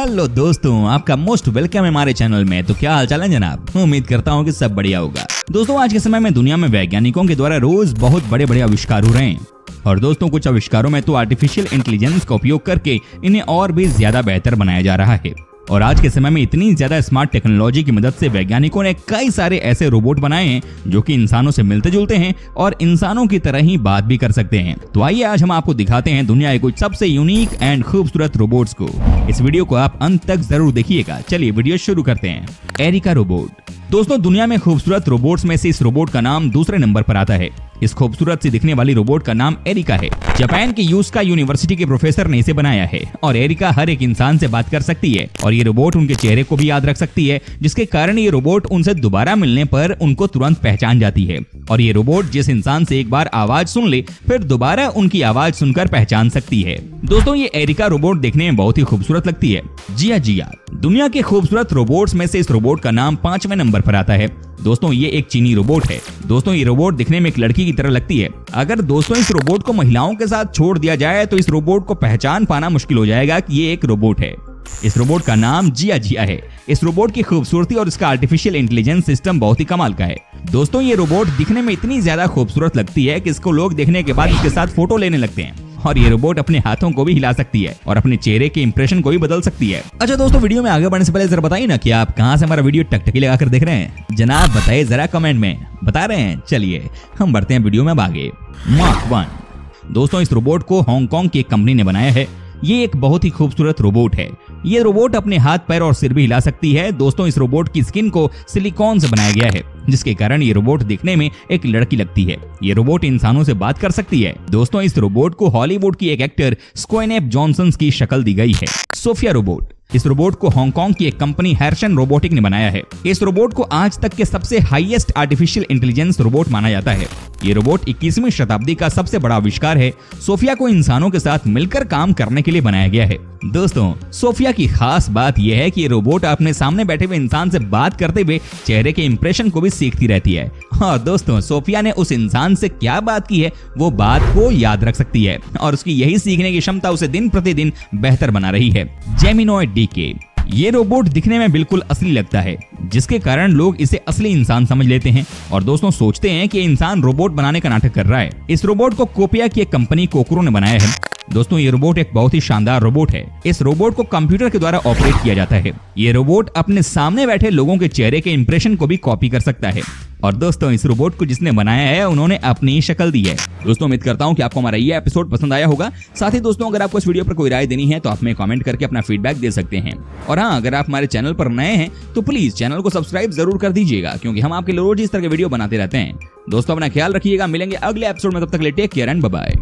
Hello दोस्तों, आपका most welcome है हमारे चैनल में। तो क्या हाल चाल है जनाब? उम्मीद करता हूँ कि सब बढ़िया होगा। दोस्तों, आज के समय में दुनिया में वैज्ञानिकों के द्वारा रोज बहुत बड़े बड़े आविष्कार हो रहे हैं। और दोस्तों, कुछ आविष्कारों में तो आर्टिफिशियल इंटेलिजेंस का उपयोग करके इन्हें और भी ज़्यादा बेहतर बनाया जा रहा है। और आज के समय में इतनी ज़्यादा स्मार्ट टेक्नोलॉजी की मदद से वैज्ञानिकों ने कई सारे ऐसे रोबोट बनाए हैं जो कि इंसानों से मिलते जुलते हैं और इंसानों की तरह ही बात भी कर सकते हैं। तो आइए आज हम आपको दिखाते हैं दुनिया के कुछ सबसे यूनिक एंड खूबसूरत रोबोट्स को। इस वीडियो को आप अंत तक ज़रूर देखिएगा। चलिए वीडियो शुरू करते हैं। एरिका रोबोट दोस्तों, दुनिया में खूबसूरत रोबोट्स में से इस रोबोट का नाम दूसरे नंबर पर आता है। इस खूबसूरत से दिखने वाली रोबोट का नाम एरिका है। जापान के यूस्का यूनिवर्सिटी के प्रोफेसर ने इसे बनाया है और एरिका हर एक इंसान से बात कर सकती है और ये रोबोट उनके चेहरे को भी याद रख सकती है, जिसके कारण ये रोबोट उनसे दोबारा मिलने पर उनको तुरंत पहचान जाती है। और ये रोबोट जिस इंसान से एक बार आवाज़ सुन ले, फिर दोबारा उनकी आवाज़ सुनकर पहचान सकती है। दोस्तों, ये एरिका रोबोट देखने में बहुत ही खूबसूरत लगती है। जिया जिया। दुनिया के खूबसूरत रोबोट्स में से इस रोबोट का नाम पाँचवें नंबर पर आता है। दोस्तों, ये एक चीनी रोबोट है। दोस्तों, ये रोबोट दिखने में एक लड़की की तरह लगती है। अगर दोस्तों, इस रोबोट को महिलाओं के साथ छोड़ दिया जाए तो इस रोबोट को पहचान पाना मुश्किल हो जाएगा कि ये एक रोबोट है। इस रोबोट का नाम जिया जिया है। इस रोबोट की खूबसूरती और इसका आर्टिफिशियल इंटेलिजेंस सिस्टम बहुत ही कमाल का है। दोस्तों, ये रोबोट दिखने में इतनी ज़्यादा खूबसूरत लगती है कि इसको लोग देखने के बाद इसके साथ फ़ोटो लेने लगते हैं। और ये रोबोट अपने हाथों को भी हिला सकती है और अपने चेहरे के इंप्रेशन को भी बदल सकती है। अच्छा दोस्तों वीडियो में आगे बढ़ने से पहले जरा बताइए ना कि आप कहाँ से हमारा वीडियो टकटकी लगाकर देख रहे हैं? जनाब, बताइए जरा कमेंट में। बता रहे हैं? चलिए, हम बढ़ते हैं वीडियो में अब आगे। मार्क वन दोस्तों, इस रोबोट को हांगकांग की एक कंपनी ने बनाया है। ये एक बहुत ही खूबसूरत रोबोट है। ये रोबोट अपने हाथ, पैर और सिर भी हिला सकती है। दोस्तों, इस रोबोट की स्किन को सिलिकॉन से बनाया गया है, जिसके कारण ये रोबोट दिखने में एक लड़की लगती है। ये रोबोट इंसानों से बात कर सकती है। दोस्तों, इस रोबोट को हॉलीवुड की एक एक्टर स्कोइनेप जॉनसन की शक्ल दी गई है। Sophia robot. इस रोबोट को हांगकांग की एक कंपनी हैरशन रोबोटिक ने बनाया है। इस रोबोट को आज तक के सबसे हाईएस्ट आर्टिफिशियल इंटेलिजेंस रोबोट माना जाता है। ये रोबोट 21वीं शताब्दी का सबसे बड़ा आविष्कार है। सोफिया को इंसानों के साथ मिलकर काम करने के लिए बनाया गया है। दोस्तों, सोफिया की खास बात यह है कि ये रोबोट अपने सामने बैठे हुए इंसान से बात करते हुए चेहरे के इंप्रेशन को भी सीखती रहती है। और दोस्तों, सोफिया ने उस इंसान से क्या बात की है, वो बात को याद रख सकती है और उसकी यही सीखने की क्षमता उसे दिन प्रतिदिन बेहतर बना रही है। जेमिनोइड डीके ये रोबोट दिखने में बिल्कुल असली लगता है, जिसके कारण लोग इसे असली इंसान समझ लेते हैं और दोस्तों सोचते हैं कि इंसान रोबोट बनाने का नाटक कर रहा है। इस रोबोट को कोपिया की एक कंपनी कोकरो ने बनाया है। दोस्तों, ये रोबोट एक बहुत ही शानदार रोबोट है। इस रोबोट को कंप्यूटर के द्वारा ऑपरेट किया जाता है। ये रोबोट अपने सामने बैठे लोगों के चेहरे के इंप्रेशन को भी कॉपी कर सकता है। और दोस्तों, इस रोबोट को जिसने बनाया है, उन्होंने अपनी ही शक्ल दी है। दोस्तों, उम्मीद करता हूँ कि आपको हमारा ये एपिसोड पसंद आया होगा। साथ ही दोस्तों, अगर आपको इस वीडियो पर कोई राय देनी है तो आप हमें कमेंट करके अपना फीडबैक दे सकते हैं। और हाँ अगर आप हमारे चैनल पर नए हैं तो प्लीज़ चैनल को सब्सक्राइब ज़रूर कर दीजिएगा, क्योंकि हम आपके रोज इस तरह के वीडियो बनाते रहते हैं। दोस्तों, अपना ख्याल रखिएगा। मिलेंगे अगले एपिसोड में, तब तक ले टेक केयर एंड बाय